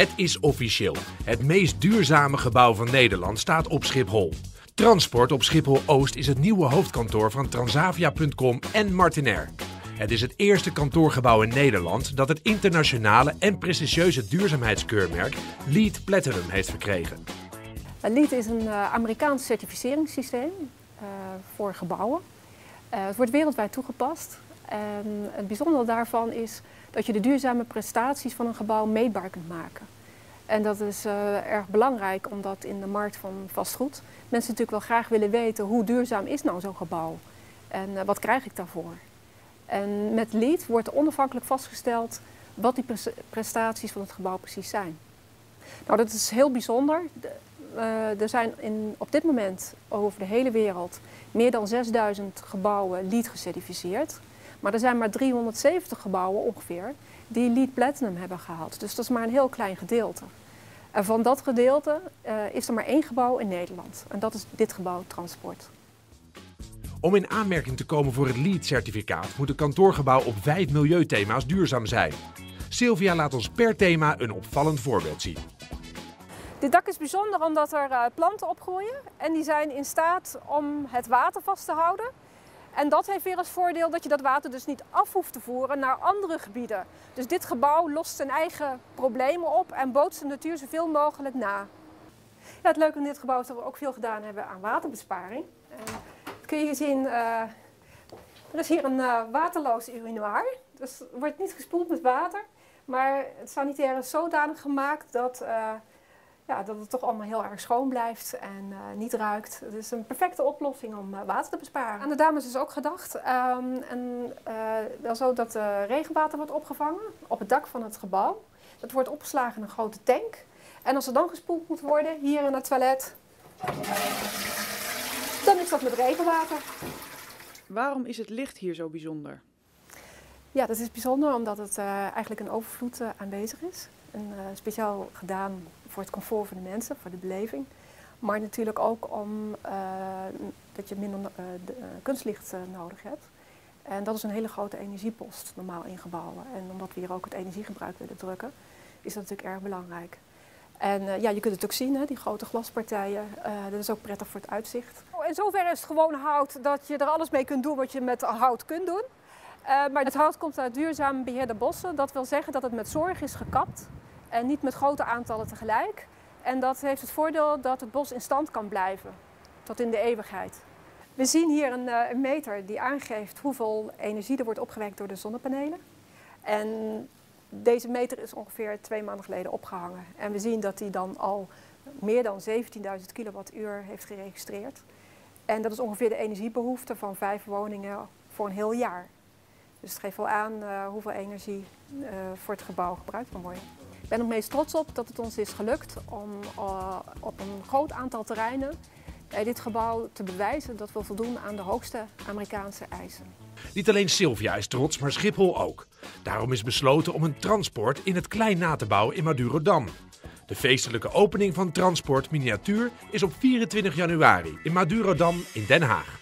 Het is officieel. Het meest duurzame gebouw van Nederland staat op Schiphol. Transport op Schiphol Oost is het nieuwe hoofdkantoor van Transavia.com en Martinair. Het is het eerste kantoorgebouw in Nederland dat het internationale en prestigieuze duurzaamheidskeurmerk LEED Platinum heeft verkregen. LEED is een uh, Amerikaans certificeringssysteem uh, voor gebouwen. Uh, het wordt wereldwijd toegepast. En het bijzondere daarvan is dat je de duurzame prestaties van een gebouw meetbaar kunt maken. En dat is uh, erg belangrijk omdat in de markt van vastgoed mensen natuurlijk wel graag willen weten hoe duurzaam is nou zo'n gebouw en uh, wat krijg ik daarvoor. En met LEED wordt onafhankelijk vastgesteld wat die prestaties van het gebouw precies zijn. Nou, dat is heel bijzonder. Uh, er zijn in, op dit moment over de hele wereld meer dan 6000 gebouwen LEED gecertificeerd. Maar er zijn maar 370 gebouwen ongeveer die LEED Platinum hebben gehaald. Dus dat is maar een heel klein gedeelte. En van dat gedeelte uh, is er maar één gebouw in Nederland. En dat is dit gebouw Transport. Om in aanmerking te komen voor het LEED-certificaat moet het kantoorgebouw op vijf milieuthema's duurzaam zijn. Sylvia laat ons per thema een opvallend voorbeeld zien. Dit dak is bijzonder omdat er uh, planten opgroeien en die zijn in staat om het water vast te houden. En dat heeft weer als voordeel dat je dat water dus niet af hoeft te voeren naar andere gebieden. Dus dit gebouw lost zijn eigen problemen op en bootst de natuur zoveel mogelijk na. Ja, het leuke in dit gebouw is dat we ook veel gedaan hebben aan waterbesparing. En dat kun je zien, uh, er is hier een uh, waterloos urinoir. Dus wordt niet gespoeld met water, maar het sanitair is zodanig gemaakt dat... Uh, dat het toch allemaal heel erg schoon blijft en uh, niet ruikt. Het is een perfecte oplossing om uh, water te besparen. Aan de dames is ook gedacht. Um, en, uh, wel zo dat regenwater wordt opgevangen op het dak van het gebouw. Dat wordt opgeslagen in een grote tank. En als er dan gespoeld moet worden, hier in het toilet, dan is dat met regenwater. Waarom is het licht hier zo bijzonder? Ja, dat is bijzonder omdat het eigenlijk een overvloed aanwezig is. En, speciaal gedaan voor het comfort van de mensen, voor de beleving. Maar natuurlijk ook om dat je minder de, kunstlicht nodig hebt. En dat is een hele grote energiepost normaal in gebouwen. En omdat we hier ook het energiegebruik willen drukken, is dat natuurlijk erg belangrijk. En ja, je kunt het ook zien, hè, die grote glaspartijen. dat is ook prettig voor het uitzicht. Oh, in zoverre is het gewoon hout dat je er alles mee kunt doen wat je met hout kunt doen. Maar het hout komt uit duurzaam beheerde bossen. Dat wil zeggen dat het met zorg is gekapt en niet met grote aantallen tegelijk. En dat heeft het voordeel dat het bos in stand kan blijven tot in de eeuwigheid. We zien hier een, uh, een meter die aangeeft hoeveel energie er wordt opgewekt door de zonnepanelen. En deze meter is ongeveer twee maanden geleden opgehangen. En we zien dat die dan al meer dan 17.000 kilowattuur heeft geregistreerd. En dat is ongeveer de energiebehoefte van vijf woningen voor een heel jaar. Dus het geeft wel aan uh, hoeveel energie uh, voor het gebouw gebruikt kan worden. Ik ben er meest trots op dat het ons is gelukt om uh, op een groot aantal terreinen bij dit gebouw te bewijzen dat we voldoen aan de hoogste Amerikaanse eisen. Niet alleen Sylvia is trots, maar Schiphol ook. Daarom is besloten om een transport in het klein na te bouwen in Madurodam. De feestelijke opening van Transport Miniatuur is op 24 januari in Madurodam in Den Haag.